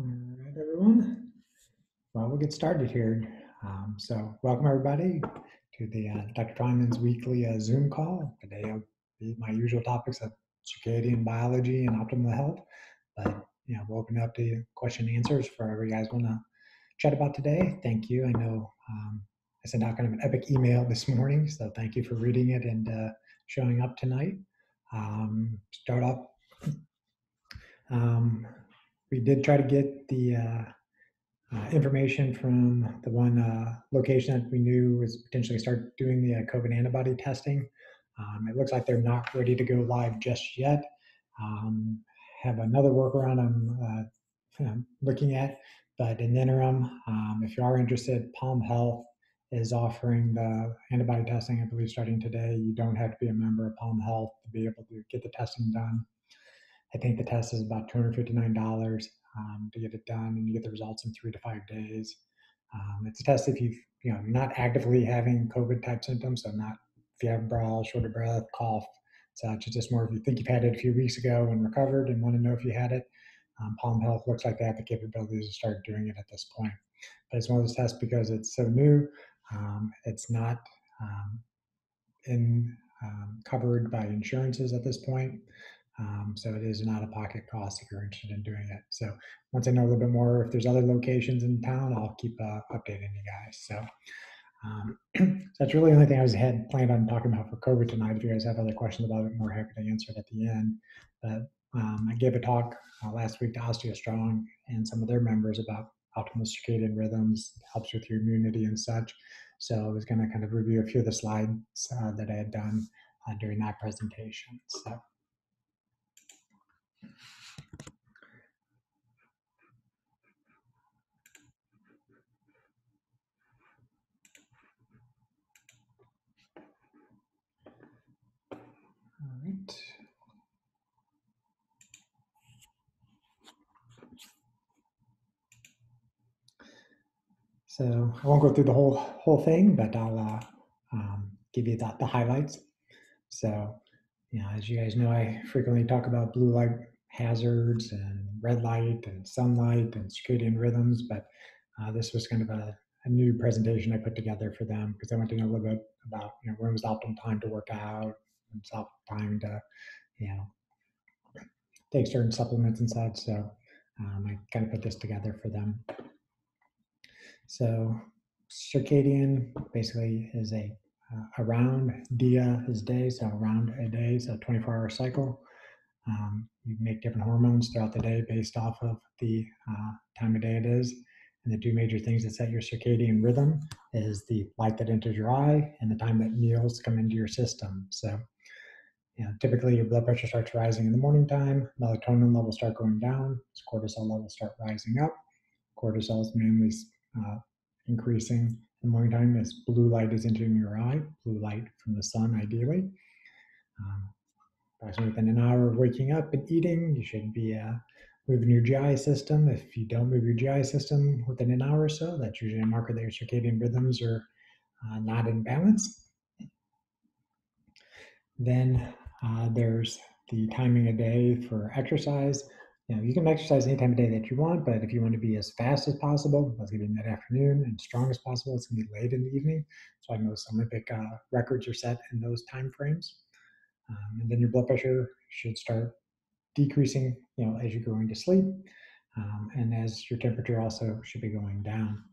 All right, everyone. Well, we'll get started here. Um, so, welcome everybody to the uh, Dr. Twyman's weekly uh, Zoom call. Today will be my usual topics of circadian biology and optimal health. But you know, we'll open up to question and answers for whatever you guys want to chat about today. Thank you. I know um, I sent out kind of an epic email this morning, so thank you for reading it and uh, showing up tonight. Um, start off. Um, we did try to get the uh, uh, information from the one uh, location that we knew was potentially start doing the uh, COVID antibody testing. Um, it looks like they're not ready to go live just yet. Um, have another workaround I'm uh, looking at, but in the interim, um, if you are interested, Palm Health is offering the antibody testing, I believe, starting today. You don't have to be a member of Palm Health to be able to get the testing done. I think the test is about $259 um, to get it done, and you get the results in three to five days. Um, it's a test if you've, you know, not actively having COVID type symptoms, so not if you have short of breath, cough, such. It's just more if you think you've had it a few weeks ago and recovered and want to know if you had it. Um, Palm Health looks like they have the capabilities to start doing it at this point. But it's one of those tests because it's so new, um, it's not um, in um, covered by insurances at this point. Um, so it is an out-of-pocket cost if you're interested in doing it. So once I know a little bit more, if there's other locations in town, I'll keep uh, updating you guys. So, um, so that's really the only thing I was had planned on talking about for COVID tonight. If you guys have other questions about it, more happy to answer it at the end. But um, I gave a talk uh, last week to OsteoStrong and some of their members about optimal circadian rhythms, helps with your immunity and such. So I was going to kind of review a few of the slides uh, that I had done uh, during that presentation. So. So I won't go through the whole whole thing, but I'll uh, um, give you the, the highlights. So, you know, as you guys know, I frequently talk about blue light hazards and red light and sunlight and circadian rhythms, but uh, this was kind of a, a, new presentation I put together for them because I want to know a little bit about, you know, when was the optimal time to work out, and optimal time to, you know, take certain supplements and such. So um, I kind of put this together for them. So circadian basically is a uh, around dia is day, so around a day, so 24 hour cycle. Um, you make different hormones throughout the day based off of the uh, time of day it is. And the two major things that set your circadian rhythm is the light that enters your eye and the time that meals come into your system. So, you know, typically your blood pressure starts rising in the morning time, melatonin levels start going down, cortisol levels start rising up. Cortisol is mainly uh, increasing in the morning time as blue light is entering your eye, blue light from the sun ideally. Um, approximately within an hour of waking up and eating, you should be uh, moving your GI system. If you don't move your GI system within an hour or so, that's usually a marker that your circadian rhythms are uh, not in balance. Then uh, there's the timing of day for exercise. You know, you can exercise any time of day that you want, but if you want to be as fast as possible, that's going to be mid afternoon, and strong as possible, it's going to be late in the evening. So I know some Olympic uh, records are set in those time frames. Um, and then your blood pressure should start decreasing, you know, as you're going to sleep, um, and as your temperature also should be going down.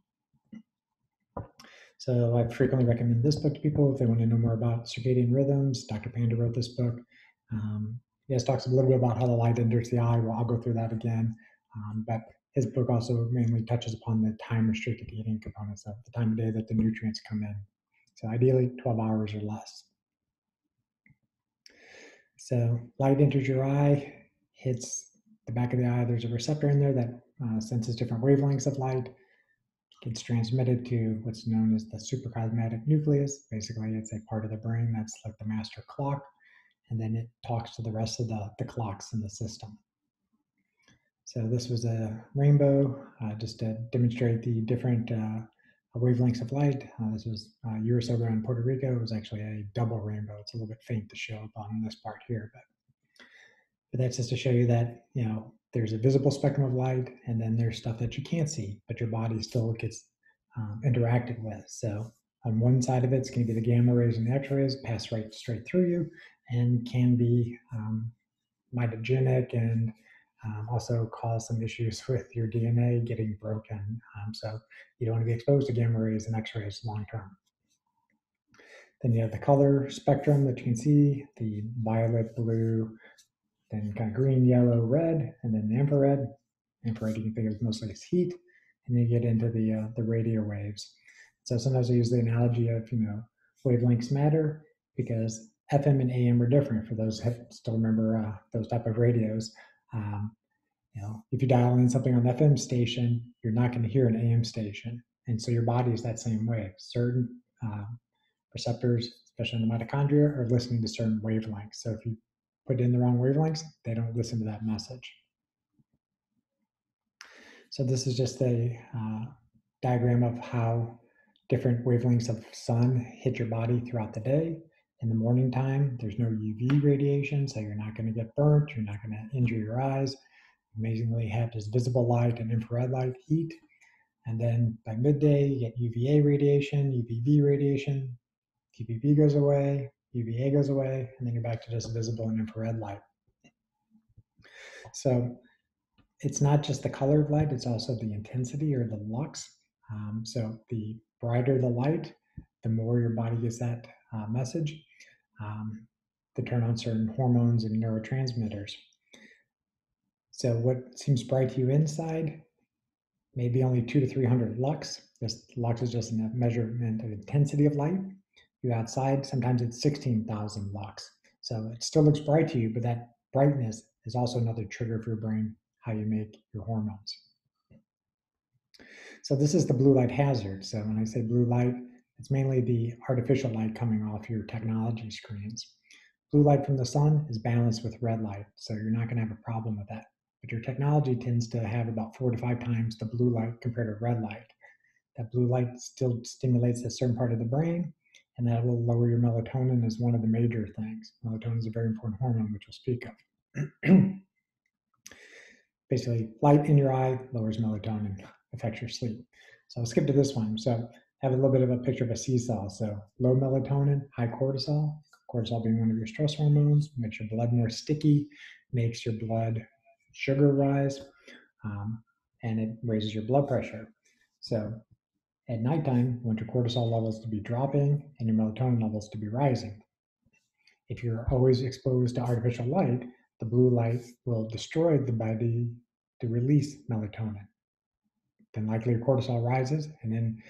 So I frequently recommend this book to people if they want to know more about circadian rhythms. Dr. Panda wrote this book. Um, yes, talks a little bit about how the light enters the eye. Well, I'll go through that again. Um, but his book also mainly touches upon the time restricted eating components of the time of day that the nutrients come in. So ideally 12 hours or less. So light enters your eye, hits the back of the eye. There's a receptor in there that uh, senses different wavelengths of light. Gets transmitted to what's known as the suprachiasmatic nucleus. Basically, it's a part of the brain that's like the master clock, and then it talks to the rest of the, the clocks in the system. So this was a rainbow, uh, just to demonstrate the different uh, wavelengths of light. Uh, this was a year or so ago in Puerto Rico. It was actually a double rainbow. It's a little bit faint to show up on this part here, but but that's just to show you that you know there's a visible spectrum of light, and then there's stuff that you can't see, but your body still gets um, interacted with. So on one side of it, it's going to be the gamma rays and the X-rays pass right straight through you, and can be um, mutagenic and um, also cause some issues with your DNA getting broken. Um, so you don't want to be exposed to gamma rays and X-rays long term. Then you have the color spectrum that you can see, the violet, blue, then kind of green, yellow, red, and then the infrared. Infrared you can think of mostly as heat, and you get into the uh, the radio waves. So sometimes I use the analogy of you know wavelengths matter because FM and AM are different. For those who still remember uh, those type of radios, um, you know if you dial in something on the FM station, you're not going to hear an AM station, and so your body is that same way. Certain uh, receptors, especially in the mitochondria, are listening to certain wavelengths. So if you put in the wrong wavelengths, they don't listen to that message. So this is just a uh, diagram of how different wavelengths of sun hit your body throughout the day. In the morning time, there's no UV radiation, so you're not going to get burnt. You're not going to injure your eyes. Amazingly, have this visible light and infrared light heat. And then by midday, you get UVA radiation, UVB radiation. UVB goes away, UVA goes away, and then you're back to just visible and infrared light. So it's not just the color of light, it's also the intensity or the lux. Um, so the brighter the light, the more your body gets that uh, message um, to turn on certain hormones and neurotransmitters. So what seems bright to you inside, maybe only two to 300 lux. This lux is just a measurement of intensity of light. You outside, sometimes it's 16,000 lux. So it still looks bright to you, but that brightness is also another trigger for your brain, how you make your hormones. So this is the blue light hazard. So when I say blue light, it's mainly the artificial light coming off your technology screens. Blue light from the sun is balanced with red light, so you're not going to have a problem with that. But your technology tends to have about four to five times the blue light compared to red light. That blue light still stimulates a certain part of the brain, and that will lower your melatonin as one of the major things. Melatonin is a very important hormone, which we'll speak of. Basically, light in your eye lowers melatonin, affects your sleep. So I'll skip to this one. So have a little bit of a picture of a seesaw. So low melatonin, high cortisol. Cortisol being one of your stress hormones, makes your blood more sticky, makes your blood sugar rise, um, and it raises your blood pressure. So at nighttime, you want your cortisol levels to be dropping and your melatonin levels to be rising. If you're always exposed to artificial light, the blue light will destroy the body to release melatonin. Then likely your cortisol rises, and then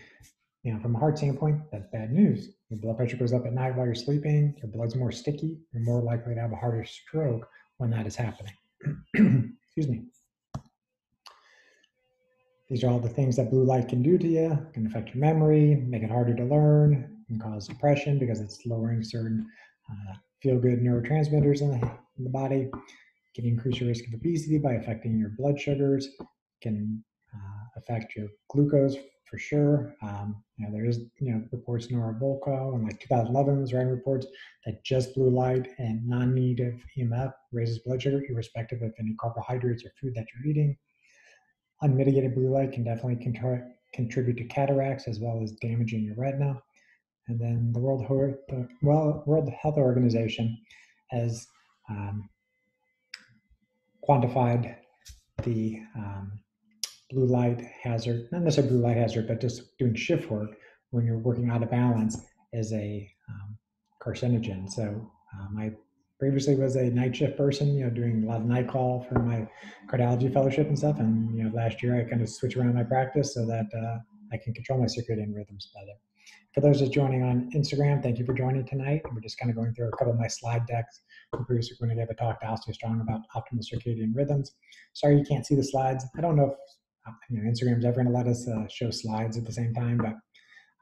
you know, from a heart standpoint, that's bad news. Your blood pressure goes up at night while you're sleeping, your blood's more sticky, you're more likely to have a harder stroke when that is happening. Excuse me. These are all the things that blue light can do to you. It can affect your memory, make it harder to learn, can cause depression because it's lowering certain uh, feel-good neurotransmitters in the, in the body. Can increase your risk of obesity by affecting your blood sugars. Can uh, affect your glucose for sure. Um, you know, there is, you know, reports Nora Volkow and like 2011 was writing reports that just blue light and non-native EMF raises blood sugar, irrespective of any carbohydrates or food that you're eating. Unmitigated blue light can definitely contribute to cataracts as well as damaging your retina. And then the World Health, well, World Health Organization has um, quantified the um, blue light hazard, not necessarily blue light hazard, but just doing shift work when you're working out of balance is a um, carcinogen. So um, I previously was a night shift person, you know, doing a lot of night call for my cardiology fellowship and stuff. And, you know, last year I kind of switched around my practice so that uh, I can control my circadian rhythms better. For those just joining on Instagram, thank you for joining tonight. We're just kind of going through a couple of my slide decks. Producer going to give a talk to OsteoStrong about optimal circadian rhythms. Sorry you can't see the slides. I don't know if you know, Instagram's ever going to let us uh, show slides at the same time, but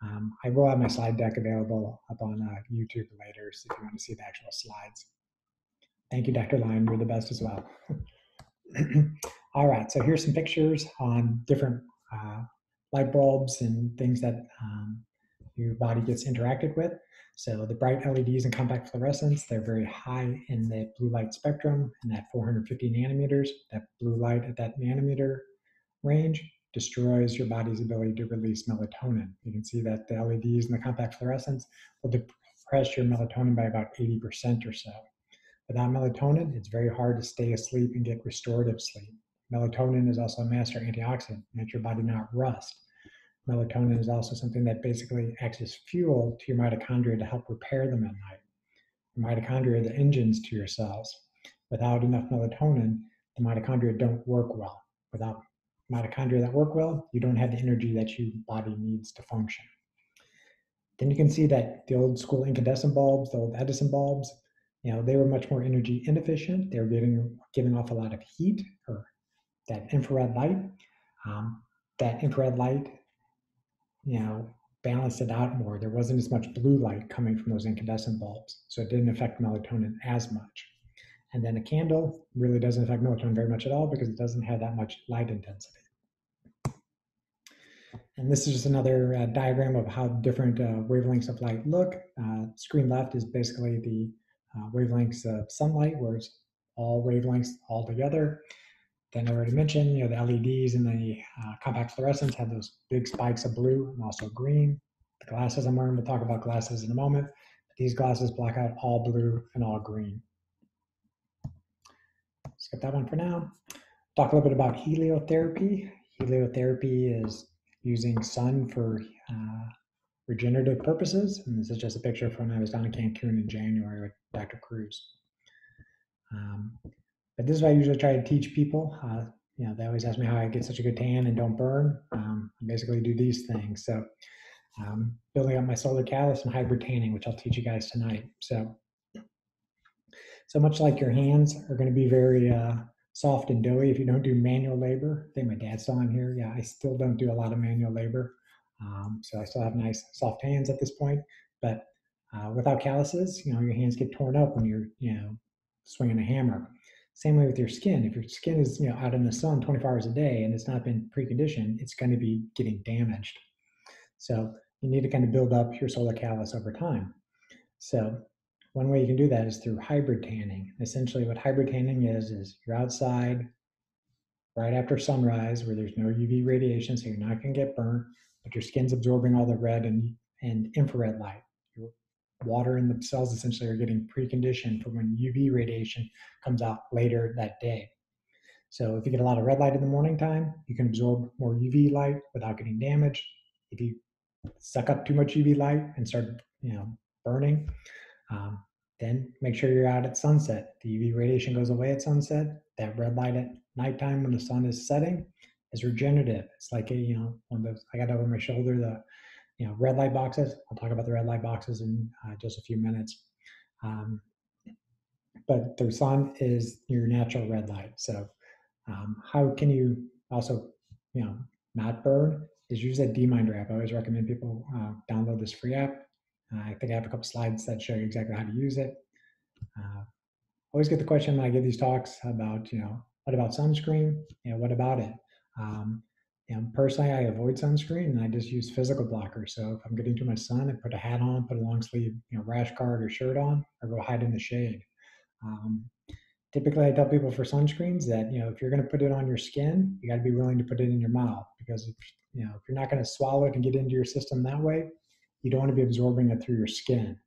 um, I will have my slide deck available up on uh, YouTube later so if you want to see the actual slides. Thank you, Dr. Lyon. You're the best as well. All right, so here's some pictures on different uh, light bulbs and things that um, your body gets interacted with. So the bright LEDs and compact fluorescents, they're very high in the blue light spectrum and at 450 nanometers. That blue light at that nanometer range destroys your body's ability to release melatonin. You can see that the LEDs and the compact fluorescents will depress your melatonin by about 80% or so. Without melatonin, it's very hard to stay asleep and get restorative sleep. Melatonin is also a master antioxidant, It makes your body not rust. Melatonin is also something that basically acts as fuel to your mitochondria to help repair them at night. Your mitochondria are the engines to your cells. Without enough melatonin, the mitochondria don't work well. Without mitochondria that work well, you don't have the energy that your body needs to function. Then you can see that the old school incandescent bulbs, the old Edison bulbs, you know, they were much more energy inefficient. They were giving, giving off a lot of heat or that infrared light. Um, that infrared light you know, balanced it out more. There wasn't as much blue light coming from those incandescent bulbs, so it didn't affect melatonin as much. And then a candle really doesn't affect melatonin very much at all because it doesn't have that much light intensity. And this is just another uh, diagram of how different uh, wavelengths of light look. Uh, screen left is basically the uh, wavelengths of sunlight, where it's all wavelengths all together. Then I already mentioned, you know, the LEDs and the uh, compact fluorescents have those big spikes of blue and also green. The glasses I'm wearing, we'll talk about glasses in a moment. These glasses block out all blue and all green. Skip that one for now. Talk a little bit about heliotherapy. Heliotherapy is using sun for uh, regenerative purposes. And this is just a picture from when I was down in Cancun in January with Dr. Kruse. Um, but this is what I usually try to teach people. Uh, you know, they always ask me how I get such a good tan and don't burn. Um, I basically do these things. So um, building up my solar callus and hybrid tanning, which I'll teach you guys tonight. So, so much like your hands are going to be very uh, soft and doughy if you don't do manual labor. I think my dad's on here. Yeah, I still don't do a lot of manual labor. Um, so I still have nice soft hands at this point. But uh, without calluses, you know, your hands get torn up when you're, you know, swinging a hammer. Same way with your skin. If your skin is you know out in the sun 24 hours a day and it's not been preconditioned, it's going to be getting damaged. So you need to kind of build up your solar callus over time. So one way you can do that is through hybrid tanning. Essentially, what hybrid tanning is is you're outside right after sunrise where there's no UV radiation, so you're not going to get burnt, but your skin's absorbing all the red and, and infrared light Your water in the cells essentially are getting preconditioned for when UV radiation comes out later that day. So if you get a lot of red light in the morning time, you can absorb more UV light without getting damaged. If you suck up too much UV light and start, you know, burning, um, then make sure you're out at sunset. The UV radiation goes away at sunset. That red light at nighttime when the sun is setting is regenerative. It's like a, you know, one of those, I got over my shoulder, the you know, red light boxes. I'll talk about the red light boxes in uh, just a few minutes. Um, but the sun is your natural red light. So um, how can you also, you know, not burn is use that Dminder app. I always recommend people uh, download this free app. I think I have a couple slides that show you exactly how to use it. Uh, always get the question when I give these talks about, you know, what about sunscreen? You know, what about it? Um, personally, I avoid sunscreen and I just use physical blockers. So if I'm getting too much sun, I put a hat on, put a long sleeve, you know, rash guard or shirt on, or go hide in the shade. Um, typically, I tell people for sunscreens that you know if you're going to put it on your skin, you got to be willing to put it in your mouth because if, you know if you're not going to swallow it and get into your system that way, you don't want to be absorbing it through your skin.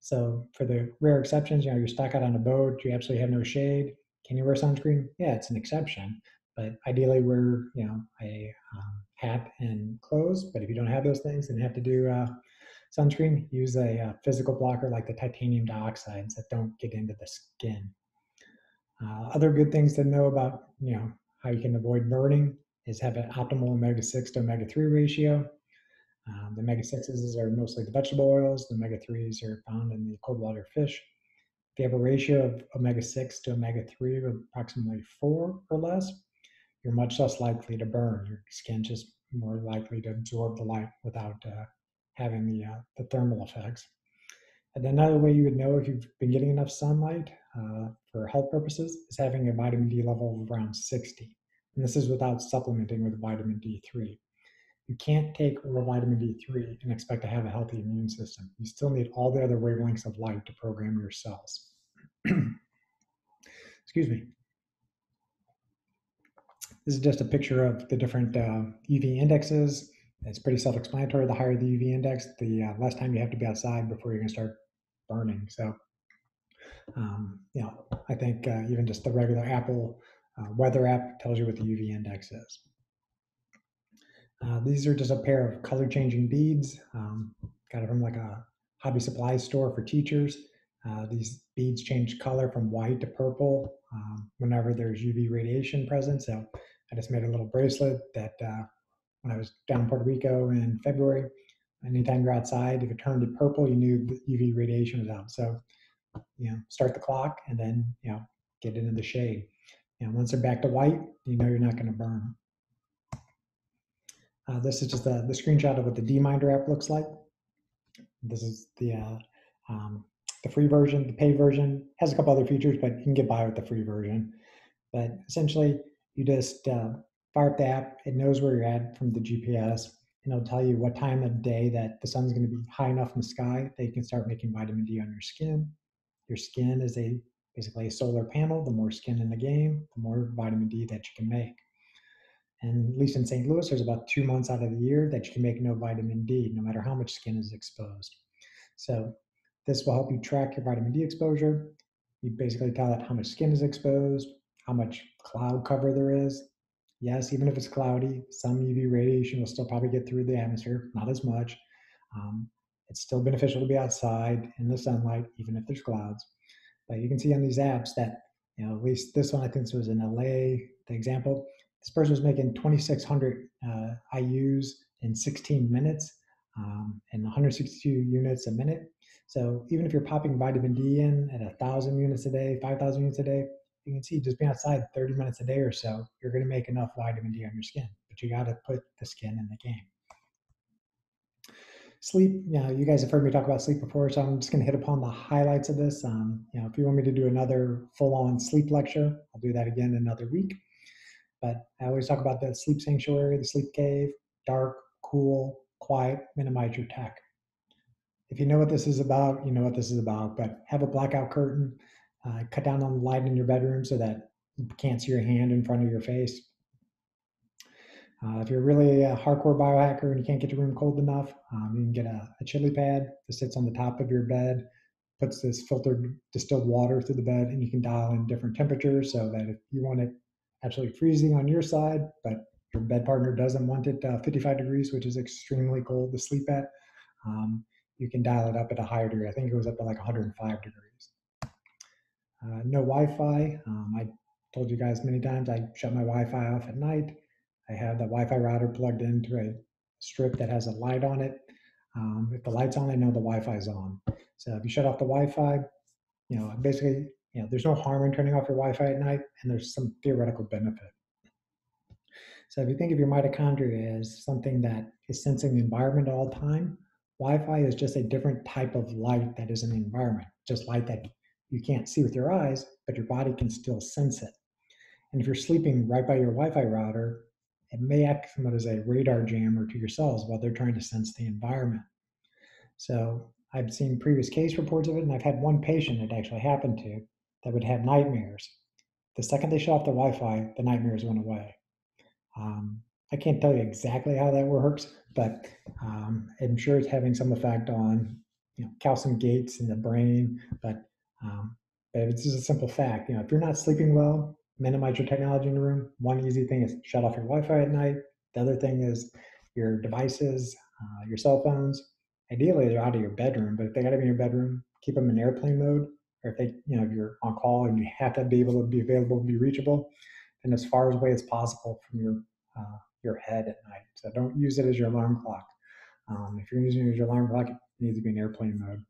So for the rare exceptions, you know, you're stuck out on a boat, you absolutely have no shade. Can you wear sunscreen? Yeah, it's an exception but ideally wear you know a um, hat and clothes but if you don't have those things and have to do uh, sunscreen use a, a, uh, physical blocker like the titanium dioxides that don't get into the skin uh, other good things to know about you know how you can avoid burning is have an optimal omega-6 to omega-3 ratio um, the omega-6s are mostly the vegetable oils the omega-3s are found in the cold water fish if you have a ratio of omega-6 to omega-3 of approximately 4 or less you're much less likely to burn. Your skin just more likely to absorb the light without uh, having the, uh, the thermal effects. And another way you would know if you've been getting enough sunlight uh, for health purposes is having a vitamin D level of around 60. And this is without supplementing with vitamin D3. You can't take raw vitamin D3 and expect to have a healthy immune system. You still need all the other wavelengths of light to program your cells. Excuse me. This is just a picture of the different uh, UV indexes. It's pretty self-explanatory. The higher the UV index, the uh, less time you have to be outside before you're going to start burning. So, um, you know, I think uh, even just the regular Apple uh, weather app tells you what the UV index is. Uh, these are just a pair of color changing beads. Um, got it from like a hobby supply store for teachers. Uh, these beads change color from white to purple um, whenever there's UV radiation present. So I just made a little bracelet that uh, when I was down in Puerto Rico in February, anytime you're outside, if it turned to purple, you knew the UV radiation was out. So, you know, start the clock and then, you know, get into the shade. And once they're back to white, you know you're not going to burn. Uh, this is just the, the screenshot of what the DMinder app looks like. This is the uh, um, the free version. The paid version has a couple other features, but you can get by with the free version. But essentially, you just uh, fire up the app. It knows where you're at from the GPS, and it'll tell you what time of day that the sun's going to be high enough in the sky that you can start making vitamin D on your skin. Your skin is a basically a solar panel. The more skin in the game, the more vitamin D that you can make. And at least in St. Louis, there's about two months out of the year that you can make no vitamin D, no matter how much skin is exposed. So this will help you track your vitamin D exposure. You basically tell it how much skin is exposed, how much cloud cover there is. Yes, even if it's cloudy, some UV radiation will still probably get through the atmosphere, not as much. Um, it's still beneficial to be outside in the sunlight, even if there's clouds. But you can see on these apps that, you know, at least this one, I think this was in LA, the example, this person was making 2,600 uh, IUs in 16 minutes um, and 162 units a minute. So even if you're popping vitamin D in at a thousand units a day, 5,000 units a day, you can see just being outside 30 minutes a day or so, you're going to make enough vitamin D on your skin. But you got to put the skin in the game. Sleep, you know, you guys have heard me talk about sleep before, so I'm just going to hit upon the highlights of this. Um, you know, if you want me to do another full-on sleep lecture, I'll do that again another week. But I always talk about the sleep sanctuary, the sleep cave, dark, cool, quiet, minimize your tech. If you know what this is about, you know what this is about, but have a blackout curtain, uh, cut down on the light in your bedroom so that you can't see your hand in front of your face. Uh, if you're really a hardcore biohacker and you can't get your room cold enough, um, you can get a, a chili pad that sits on the top of your bed, puts this filtered distilled water through the bed, and you can dial in different temperatures so that if you want it absolutely freezing on your side, but your bed partner doesn't want it uh, 55 degrees, which is extremely cold to sleep at, um, you can dial it up at a higher degree. I think it goes up to like 105 degrees. Uh, no Wi-Fi. Um, I told you guys many times I shut my Wi-Fi off at night. I have the Wi-Fi router plugged into a strip that has a light on it. Um, if the light's on, I know the Wi-Fi is on. So if you shut off the Wi-Fi, you know, basically you know, there's no harm in turning off your Wi-Fi at night, and there's some theoretical benefit. So if you think of your mitochondria as something that is sensing the environment all the time, Wi-Fi is just a different type of light that is in the environment, just light that you can't see with your eyes, but your body can still sense it. And if you're sleeping right by your Wi-Fi router, it may act somewhat as a radar jammer to your cells while they're trying to sense the environment. So I've seen previous case reports of it, and I've had one patient it actually happened to that would have nightmares. The second they shut off the Wi-Fi, the nightmares went away. Um, I can't tell you exactly how that works, but um, I'm sure it's having some effect on you know, calcium gates in the brain. But um, but it's just a simple fact. You know, if you're not sleeping well, minimize your technology in the room. One easy thing is shut off your Wi-Fi at night. The other thing is your devices, uh, your cell phones. Ideally, they're out of your bedroom, but if they got to be in your bedroom, keep them in airplane mode or if they, you know, if you're on call and you have to be able to be available be reachable, then as far away as possible from your uh, your head at night. So don't use it as your alarm clock. Um, if you're using it as your alarm clock, it needs to be in airplane mode.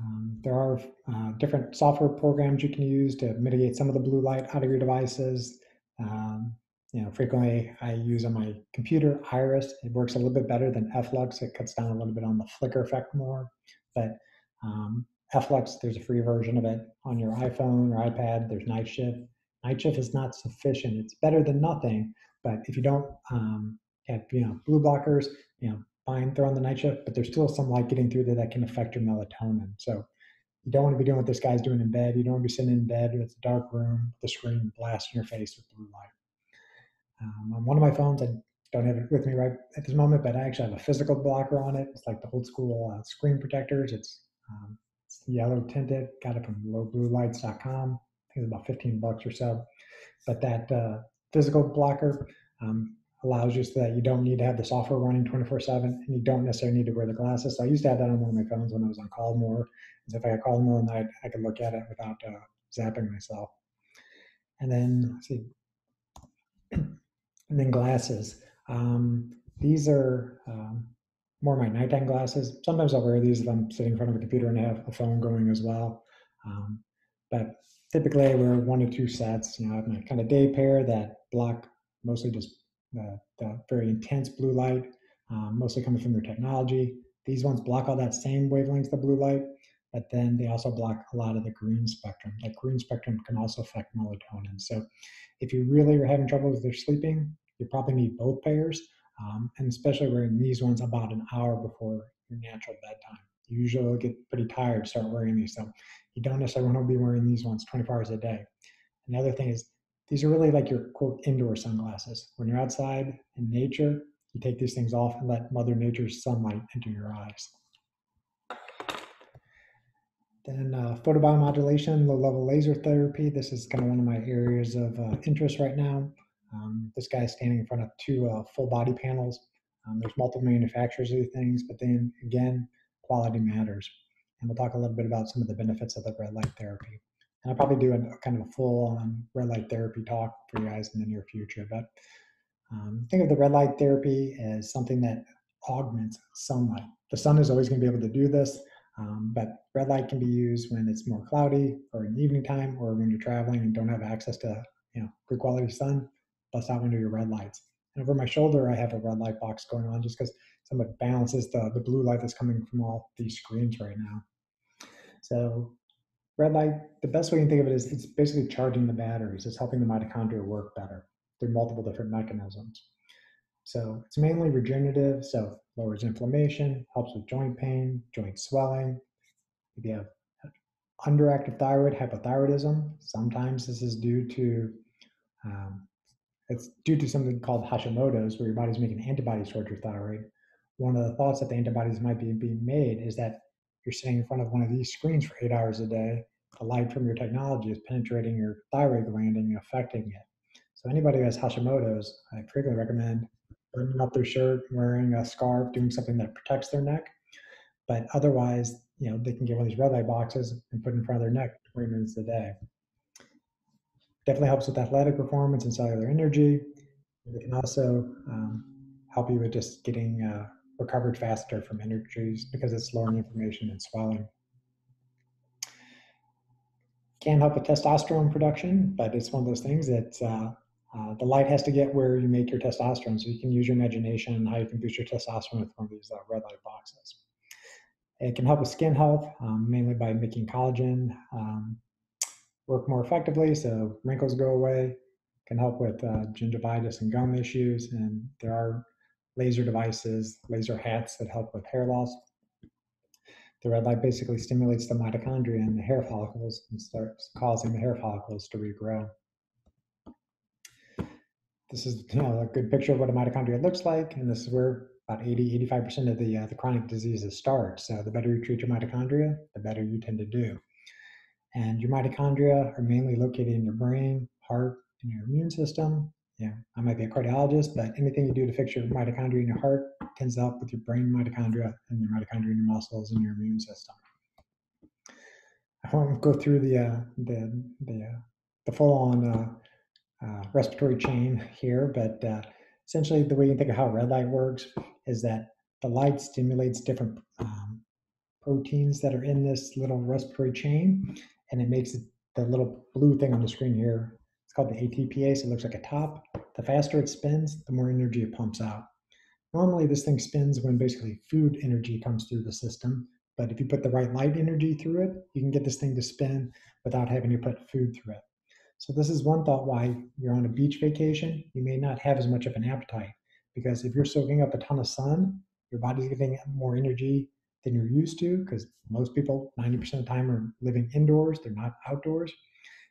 Um, there are uh, different software programs you can use to mitigate some of the blue light out of your devices. Um, you know, frequently I use on my computer Iris. It works a little bit better than Flux. It cuts down a little bit on the flicker effect more, but um, Flux, there's a free version of it on your iPhone or iPad. There's Night Shift. Night Shift is not sufficient. It's better than nothing, But if you don't um, have you know blue blockers, you know fine, throw on the night shift, but there's still some light getting through there that can affect your melatonin. So you don't want to be doing what this guy's doing in bed. You don't want to be sitting in bed with a dark room, the screen blasting your face with blue light. Um, on one of my phones, I don't have it with me right at this moment, but I actually have a physical blocker on it. It's like the old school uh, screen protectors. It's, um, it's yellow tinted. Got it from lowbluelights.com. I think it's about 15 bucks or so. But that uh, physical blocker um, allows you so that you don't need to have the software running 24 7 and you don't necessarily need to wear the glasses. So I used to have that on one of my phones when I was on call more. So if I got called more night, I could look at it without uh, zapping myself. And then, see, and then glasses. Um, these are um, more my nighttime glasses. Sometimes I'll wear these if I'm sitting in front of a computer and I have a phone going as well. Um, but typically I wear one or two sets. You know, I have my kind of day pair that block mostly just the, the very intense blue light, um, mostly coming from their technology. These ones block all that same wavelengths of blue light, but then they also block a lot of the green spectrum. That green spectrum can also affect melatonin. So if you really are having trouble with your sleeping, you probably need both pairs, um, and especially wearing these ones about an hour before your natural bedtime. You usually get pretty tired start wearing these, so you don't necessarily want to be wearing these ones 24 hours a day. Another thing is these are really like your quote indoor sunglasses. When you're outside in nature, you take these things off and let Mother Nature's sunlight enter your eyes. Then uh, photobiomodulation, low-level laser therapy. This is kind of one of my areas of uh, interest right now. Um, this is standing in front of two uh, full body panels. Um, there's multiple manufacturers of these things, but then again, quality matters. And we'll talk a little bit about some of the benefits of the red light therapy. And I'll probably do a, kind of a full on red light therapy talk for you guys in the near future. But um, think of the red light therapy as something that augments sunlight. The sun is always going to be able to do this, um, but red light can be used when it's more cloudy or in the evening time or when you're traveling and don't have access to you know good quality sun. Bust out of your red lights. And over my shoulder, I have a red light box going on just because somewhat balances the, the blue light that's coming from all these screens right now. So red light, the best way you can think of it is it's basically charging the batteries. It's helping the mitochondria work better through multiple different mechanisms. So it's mainly regenerative, so lowers inflammation, helps with joint pain, joint swelling. If you have underactive thyroid, hypothyroidism, sometimes this is due to um, it's due to something called Hashimoto's, where your body's making antibodies towards your thyroid. One of the thoughts that the antibodies might be being made is that you're sitting in front of one of these screens for eight hours a day, the light from your technology is penetrating your thyroid gland and affecting it. So anybody who has Hashimoto's, I frequently recommend buttoning up their shirt, wearing a scarf, doing something that protects their neck. But otherwise, you know, they can get one of these red light boxes and put in front of their neck 20 minutes a day. Definitely helps with athletic performance and cellular energy. It can also um, help you with just getting uh, recovered faster from injuries because it's lowering inflammation and swelling. Can help with testosterone production, but it's one of those things that uh, uh, the light has to get where you make your testosterone. So you can use your imagination and how you can boost your testosterone with one of these uh, red light boxes. It can help with skin health, um, mainly by making collagen um, work more effectively, so wrinkles go away. Can help with uh, gingivitis and gum issues, and there are laser devices, laser hats that help with hair loss. The red light basically stimulates the mitochondria in the hair follicles and starts causing the hair follicles to regrow. This is you know, a good picture of what a mitochondria looks like, and this is where about 80, 85% of the, uh, the chronic diseases start. So the better you treat your mitochondria, the better you tend to do. And your mitochondria are mainly located in your brain, heart, and your immune system. Yeah, I might be a cardiologist, but anything you do to fix your mitochondria in your heart tends to help with your brain mitochondria and your mitochondria in your muscles and your immune system. I won't go through the uh, the the, uh, the full-on uh, uh respiratory chain here, but uh, essentially the way you think of how red light works is that the light stimulates different um, proteins that are in this little respiratory chain, and it makes it, the little blue thing on the screen here it's called the ATPase. It looks like a top. The faster it spins, the more energy it pumps out. Normally, this thing spins when basically food energy comes through the system. But if you put the right light energy through it, you can get this thing to spin without having to put food through it. So this is one thought why you're on a beach vacation, you may not have as much of an appetite because if you're soaking up a ton of sun, your body's getting more energy than you're used to because most people 90% of the time are living indoors, they're not outdoors.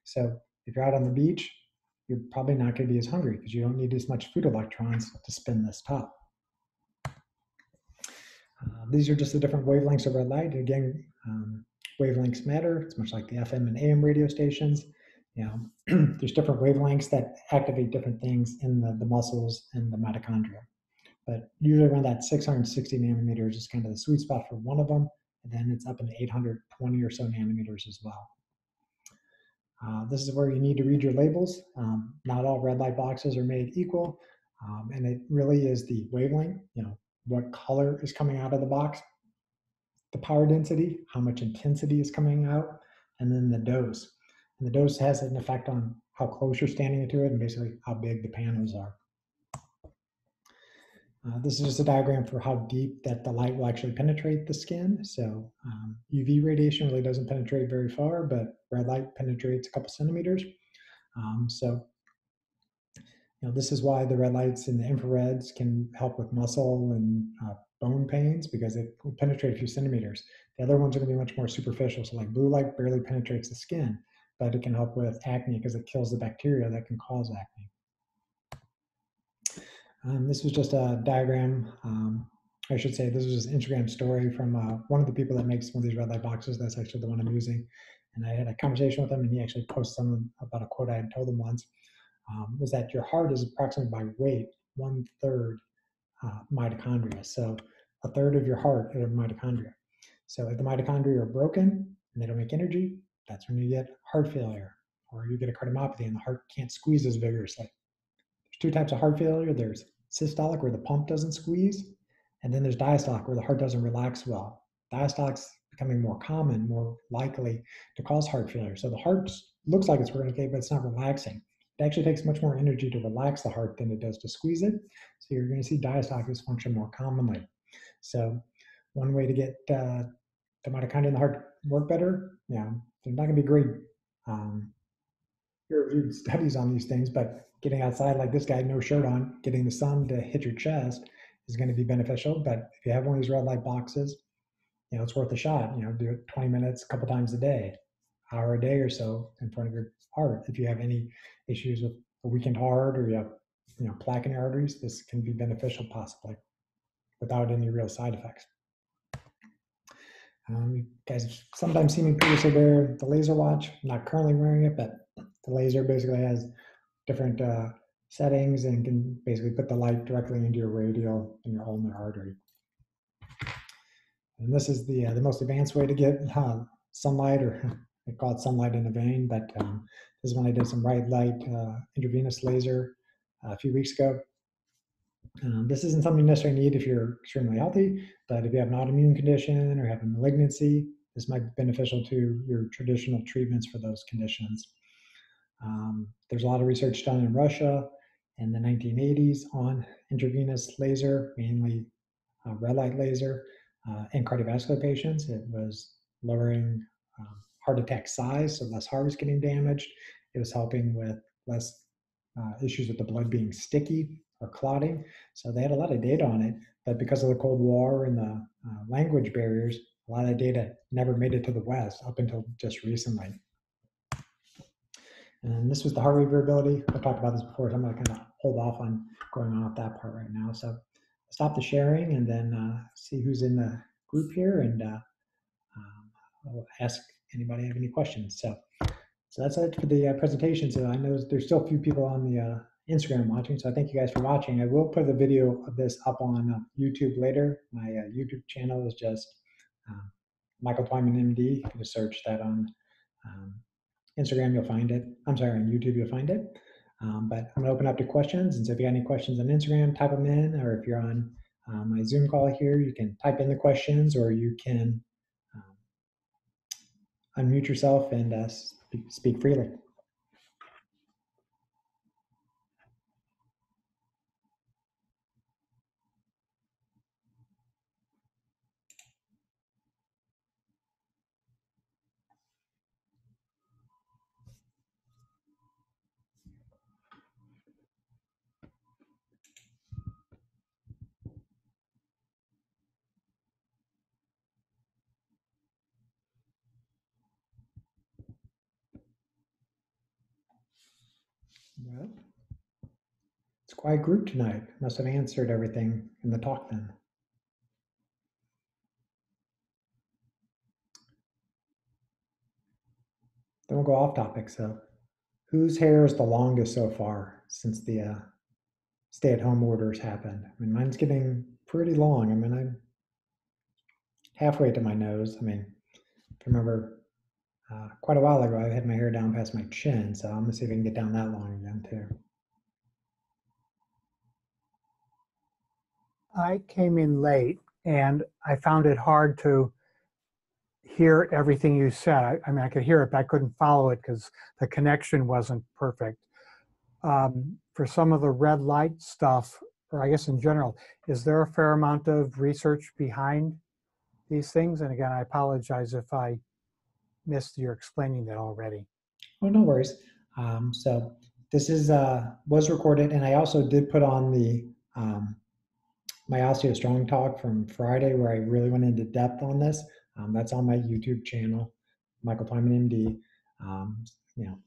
So if you're out on the beach, you're probably not going to be as hungry because you don't need as much food electrons to spin this top. Uh, these are just the different wavelengths of red light. Again, um, wavelengths matter. It's much like the FM and AM radio stations. You know, there's different wavelengths that activate different things in the, the muscles and the mitochondria. But usually around that 660 nanometers is kind of the sweet spot for one of them. And then it's up into 820 or so nanometers as well. Uh, this is where you need to read your labels. Um, not all red light boxes are made equal. Um, and it really is the wavelength, you know, what color is coming out of the box, the power density, how much intensity is coming out, and then the dose. And the dose has an effect on how close you're standing to it and basically how big the panels are. Uh, this is just a diagram for how deep that the light will actually penetrate the skin. So um, UV radiation really doesn't penetrate very far, but red light penetrates a couple centimeters. Um, so you know, this is why the red lights and the infrareds can help with muscle and uh, bone pains because it will penetrate a few centimeters. The other ones are going to be much more superficial. So like blue light barely penetrates the skin, but it can help with acne because it kills the bacteria that can cause acne. Um, this was just a diagram. Um, I should say this was an Instagram story from uh, one of the people that makes one of these red light boxes. That's actually the one I'm using. And I had a conversation with him, and he actually posted something about a quote I had told him once um, was that your heart is approximately by weight one third uh, mitochondria. So a third of your heart are mitochondria. So if the mitochondria are broken and they don't make energy, that's when you get heart failure or you get a cardiomyopathy and the heart can't squeeze as vigorously. Two types of heart failure. There's systolic where the pump doesn't squeeze, and then there's diastolic where the heart doesn't relax well. Diastolic's becoming more common, more likely to cause heart failure. So the heart looks like it's working okay, but it's not relaxing. It actually takes much more energy to relax the heart than it does to squeeze it. So you're going to see diastolic dysfunction more commonly. So one way to get uh, the mitochondria in the heart work better, yeah, you know, not going to be great um, peer-reviewed studies on these things, but getting outside like this guy, no shirt on, getting the sun to hit your chest is going to be beneficial. But if you have one of these red light boxes, you know, it's worth a shot. You know, do it 20 minutes, a couple times a day, hour a day or so in front of your heart. If you have any issues with a weakened heart or you have, you know, plaque in your arteries, this can be beneficial possibly without any real side effects. Um, you guys sometimes see me previously wear the laser watch. I'm not currently wearing it, but the laser basically has different uh, settings and can basically put the light directly into your radial and your ulnar artery. And this is the uh, the most advanced way to get uh, sunlight, or I call it sunlight in a vein, but um, this is when I did some bright light uh, intravenous laser uh, a few weeks ago. Um, this isn't something you necessarily need if you're extremely healthy, but if you have an autoimmune condition or have a malignancy, this might be beneficial to your traditional treatments for those conditions. Um, there's a lot of research done in Russia in the 1980s on intravenous laser, mainly uh, red light laser, uh, in cardiovascular patients. It was lowering um, heart attack size, so less heart was getting damaged. It was helping with less uh, issues with the blood being sticky or clotting. So they had a lot of data on it, but because of the Cold War and the uh, language barriers, a lot of data never made it to the West up until just recently. And this was the heart rate variability. I've talked about this before, so I'm going to kind of hold off on going on with that part right now. So stop the sharing and then uh, see who's in the group here, and uh, um, I'll ask anybody have any questions. So, so that's it for the uh, presentation. So I know there's still a few people on the uh, Instagram watching, so I thank you guys for watching. I will put the video of this up on uh, YouTube later. My uh, YouTube channel is just um, Michael Twyman MD. You can just search that on um, Instagram, you'll find it. I'm sorry, on YouTube, you'll find it. Um, but I'm going to open up to questions. And so if you got any questions on Instagram, type them in. Or if you're on uh, my Zoom call here, you can type in the questions or you can um, unmute yourself and uh, speak, speak freely. Well, quite group tonight. Must have answered everything in the talk then. Then we'll go off topic. So, whose hair is the longest so far since the uh, stay-at-home orders happened? I mean, mine's getting pretty long. I mean, I'm halfway to my nose. I mean, I remember uh, quite a while ago, I had my hair down past my chin, so I'm gonna see if I can get down that long again too. I came in late and I found it hard to hear everything you said. I, I mean, I could hear it, but I couldn't follow it because the connection wasn't perfect. Um, for some of the red light stuff, or I guess in general, is there a fair amount of research behind these things? And again, I apologize if I missed your explaining that already. Oh, no worries. Um, so this is uh, was recorded, and I also did put on the um, my OsteoStrong talk from Friday, where I really went into depth on this. Um, that's on my YouTube channel, Michael Twyman MD. Um, you know,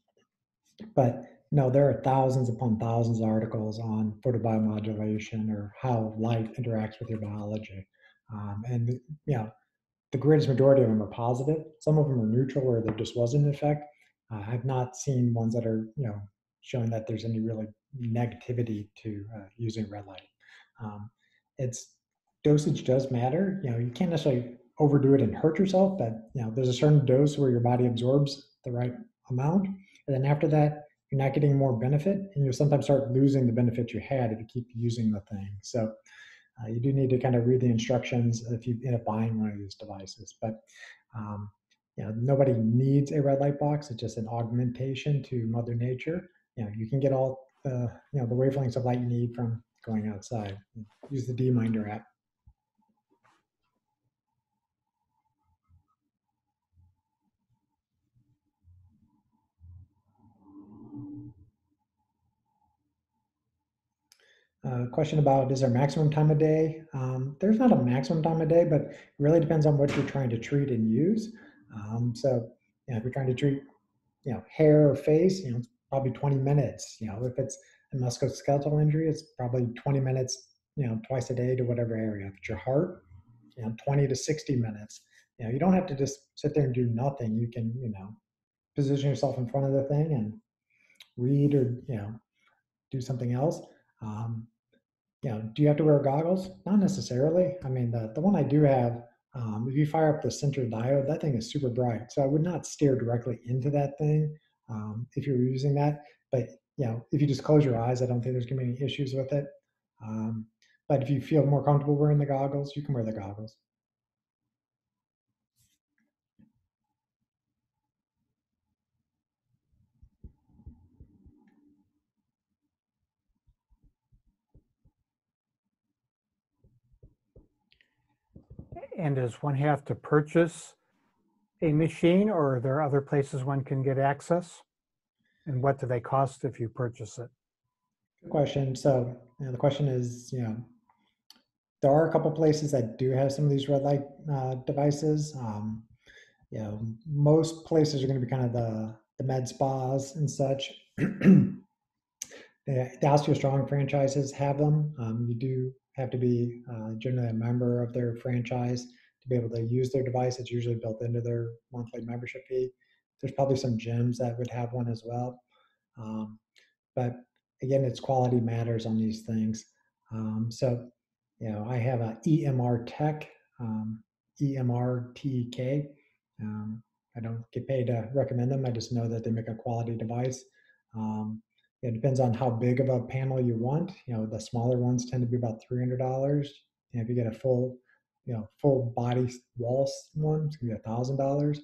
but no, there are thousands upon thousands of articles on photobiomodulation or how light interacts with your biology, um, and you know, the greatest majority of them are positive. Some of them are neutral, or there just wasn't an effect. Uh, I've not seen ones that are you know showing that there's any really negativity to uh, using red light. Um, it's dosage does matter. You know, you can't necessarily overdo it and hurt yourself, but you know, there's a certain dose where your body absorbs the right amount, and then after that, you're not getting more benefit, and you'll sometimes start losing the benefit you had if you keep using the thing. So. Uh, you do need to kind of read the instructions if you end up buying one of these devices. But um, you know, nobody needs a red light box. It's just an augmentation to Mother Nature. You know, you can get all the you know the wavelengths of light you need from going outside. Use the DMinder app. Uh, question about is there maximum time a day? Um, there's not a maximum time a day, but it really depends on what you're trying to treat and use. Um, so, you know, if you're trying to treat, you know, hair or face, you know, it's probably 20 minutes. You know, if it's a musculoskeletal injury, it's probably 20 minutes, you know, twice a day to whatever area. If it's your heart, you know, 20 to 60 minutes. You know, you don't have to just sit there and do nothing. You can, you know, position yourself in front of the thing and read or, you know, do something else. Um, you know, do you have to wear goggles? Not necessarily. I mean, the, the one I do have, um, if you fire up the center diode, that thing is super bright. So I would not stare directly into that thing um, if you're using that. But, you know, if you just close your eyes, I don't think there's going to be any issues with it. Um, but if you feel more comfortable wearing the goggles, you can wear the goggles. And does one have to purchase a machine or are there other places one can get access? And what do they cost if you purchase it? Good question. So you know, the question is, you know, there are a couple places that do have some of these red light uh, devices. Um, you know, most places are going to be kind of the the med spas and such. the, the OsteoStrong franchises have them. Um, you do have to be uh, generally a member of their franchise to be able to use their device. It's usually built into their monthly membership fee. There's probably some gyms that would have one as well. Um, but again, it's quality matters on these things. Um, so, you know, I have a EMR-TEK, um, EMR TK. Um, I don't get paid to recommend them. I just know that they make a quality device. Um, it depends on how big of a panel you want. You know, the smaller ones tend to be about three hundred dollars. If you get a full, you know, full body wall one, it's gonna be a thousand dollars.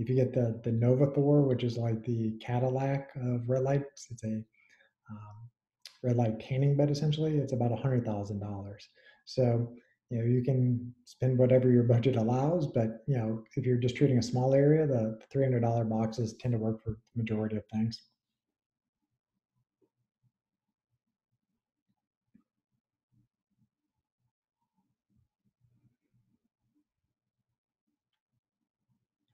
If you get the the NovoTHOR, which is like the Cadillac of red lights, it's a um, red light tanning bed essentially. It's about a hundred thousand dollars. So you know you can spend whatever your budget allows, but you know if you're just treating a small area, the three hundred dollar boxes tend to work for the majority of things.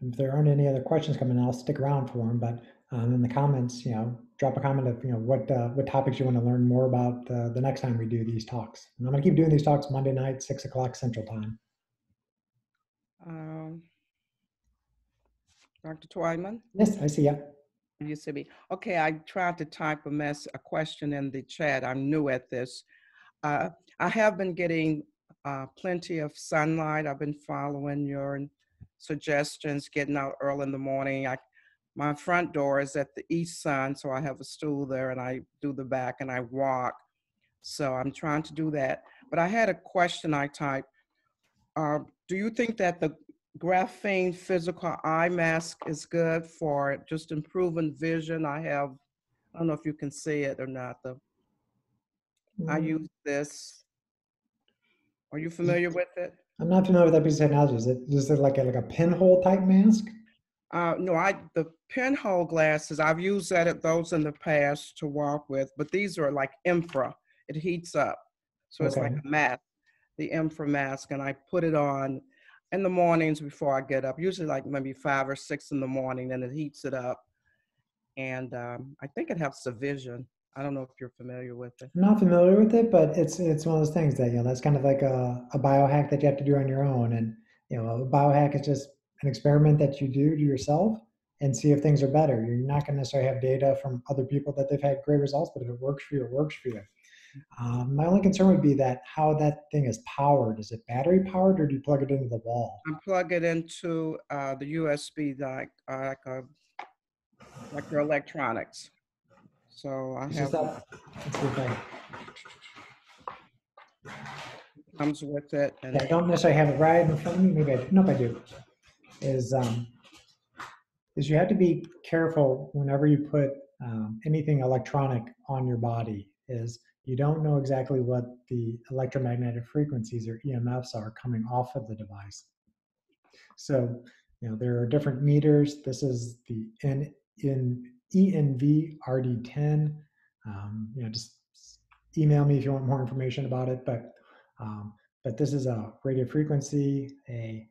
If there aren't any other questions coming, I'll stick around for them. But um, in the comments, you know, drop a comment of you know what uh, what topics you want to learn more about uh, the next time we do these talks. And I'm going to keep doing these talks Monday night, six o'clock Central Time. Um, Dr. Twyman, Yes, I see ya. used to be. Okay, I tried to type a mess, a question in the chat. I'm new at this. Uh, I have been getting uh, plenty of sunlight. I've been following your suggestions, getting out early in the morning. I, my front door is at the east sun, so I have a stool there and I do the back and I walk. So I'm trying to do that. But I had a question I typed. Uh, do you think that the graphene physical eye mask is good for just improving vision? I have, I don't know if you can see it or not. The I Mm, use this. Are you familiar with it? I'm not familiar with that piece of technology. Is it is it like a like a pinhole type mask? Uh, no, I the pinhole glasses. I've used that at those in the past to walk with, but these are like infra. It heats up, so it's like a mask, the infra mask, and I put it on in the mornings before I get up. Usually like maybe five or six in the morning, and it heats it up, and um, I think it helps the vision. I don't know if you're familiar with it. I'm not familiar with it, but it's it's one of those things that you know that's kind of like a, a biohack that you have to do on your own. And you know, a biohack is just an experiment that you do to yourself and see if things are better. You're not going to necessarily have data from other people that they've had great results, but if it works for you, it works for you. Um, my only concern would be that how that thing is powered. Is it battery powered, or do you plug it into the wall? I plug it into uh, the USB like uh, like a like your electronics. So I have that. Let's see if I, comes with it, and I don't necessarily have it right in front of me. Maybe I. Nope, I do. Is um, is you have to be careful whenever you put um, anything electronic on your body. Is you don't know exactly what the electromagnetic frequencies or EMFs are coming off of the device. So you know there are different meters. This is the N in ENV RD10. Um, you know, just email me if you want more information about it. But um, but this is a radio frequency, a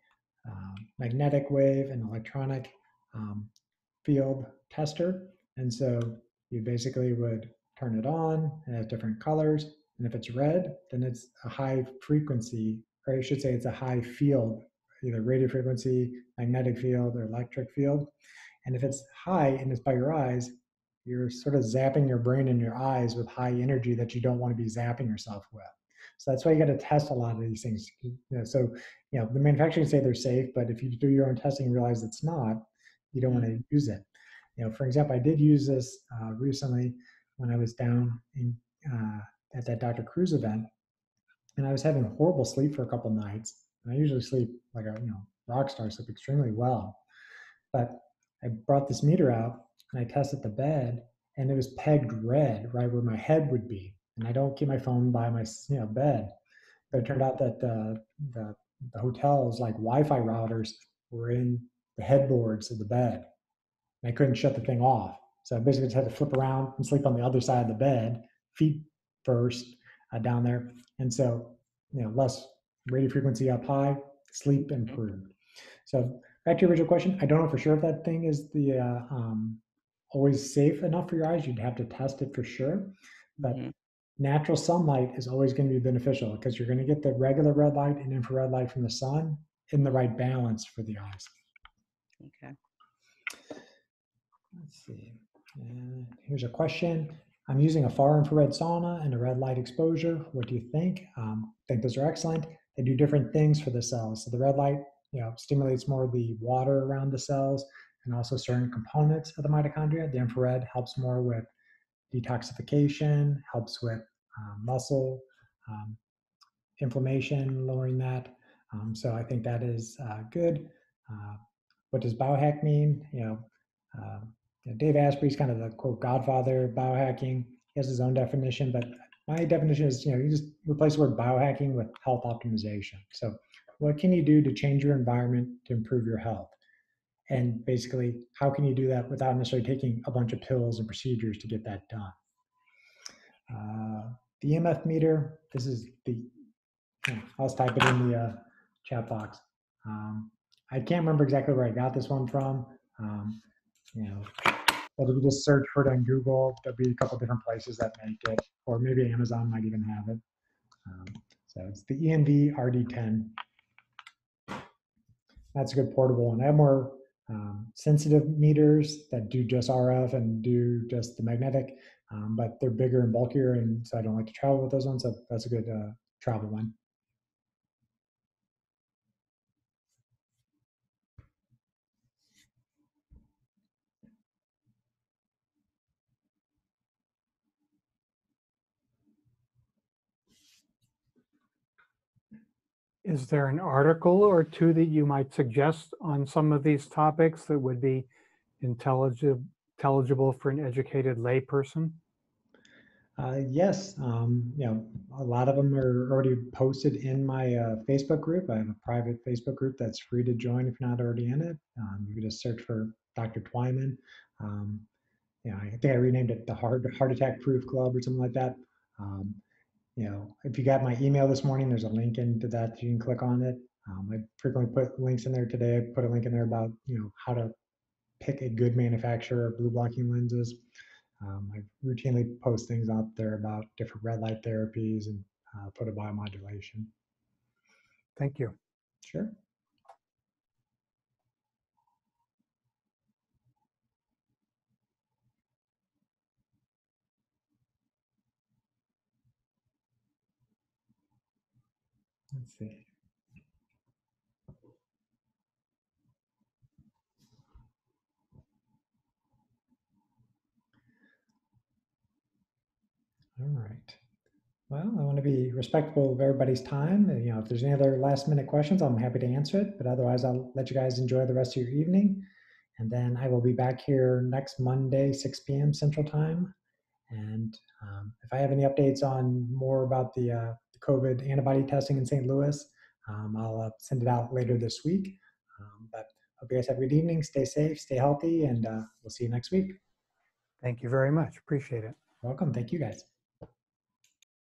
um, magnetic wave, and electronic um, field tester. And so you basically would turn it on. It has different colors, and if it's red, then it's a high frequency, or I should say, it's a high field, either radio frequency, magnetic field, or electric field. And if it's high and it's by your eyes, you're sort of zapping your brain and your eyes with high energy that you don't want to be zapping yourself with. So that's why you got to test a lot of these things. You know, so you know the manufacturers say they're safe, but if you do your own testing and realize it's not, you don't want to use it. You know, for example, I did use this uh, recently when I was down in uh, at that Dr. Kruse event, and I was having horrible sleep for a couple nights. And I usually sleep like a you know rock star, sleep extremely well, but I brought this meter out and I tested the bed, and it was pegged red right where my head would be. And I don't keep my phone by my you know bed, but it turned out that uh, the the hotel's like Wi-Fi routers were in the headboards of the bed. And I couldn't shut the thing off, so I basically just had to flip around and sleep on the other side of the bed, feet first uh, down there, and so you know less radio frequency up high, sleep improved. So back to your original question, I don't know for sure if that thing is the uh, um, always safe enough for your eyes. You'd have to test it for sure, but Mhm. natural sunlight is always going to be beneficial because you're going to get the regular red light and infrared light from the sun in the right balance for the eyes. okay. Let's see. Uh, here's a question. I'm using a far infrared sauna and a red light exposure. What do you think? Um, I think those are excellent. They do different things for the cells. So the red light, you know, stimulates more the water around the cells and also certain components of the mitochondria. The infrared helps more with detoxification, helps with um, muscle um, inflammation, lowering that. Um, so I think that is uh, good. Uh, what does biohack mean? You know, um, you know, Dave Asprey's kind of the quote godfather of biohacking. He has his own definition, but my definition is, you know, you just replace the word biohacking with health optimization. So, what can you do to change your environment to improve your health? And basically, how can you do that without necessarily taking a bunch of pills and procedures to get that done? Uh, the EMF meter, this is the, I'll just type it in the uh, chat box. Um, I can't remember exactly where I got this one from. Um, you know, but if you just search for it on Google, there'll be a couple different places that make it, or maybe Amazon might even have it. Um, so it's the ENV RD10. That's a good portable one. I have more um, sensitive meters that do just RF and do just the magnetic, um, but they're bigger and bulkier, and so I don't like to travel with those ones. So that's a good uh, travel one. Is there an article or two that you might suggest on some of these topics that would be intelligible, intelligible for an educated layperson? Uh, yes, um, you know, a lot of them are already posted in my uh, Facebook group. I have a private Facebook group that's free to join if you're not already in it. Um, you can just search for Dr. Twyman. Um, you know, I think I renamed it the Heart Heart Attack Proof Club or something like that. Um, you know, if you got my email this morning, there's a link into that. You can click on it. Um, I frequently put links in there today. I put a link in there about you know how to pick a good manufacturer of blue blocking lenses. Um, I routinely post things out there about different red light therapies and uh, photobiomodulation. Thank you. Sure. Let's see. All right. Well, I want to be respectful of everybody's time. and, You know, if there's any other last minute questions, I'm happy to answer it. But otherwise, I'll let you guys enjoy the rest of your evening. And then I will be back here next Monday, 6 p.m. Central Time. And um, if I have any updates on more about the, uh, the COVID antibody testing in St. Louis, um, I'll uh, send it out later this week. Um, but hope you guys have a good evening. Stay safe, stay healthy, and uh, we'll see you next week. Thank you very much. Appreciate it. Welcome. Thank you guys.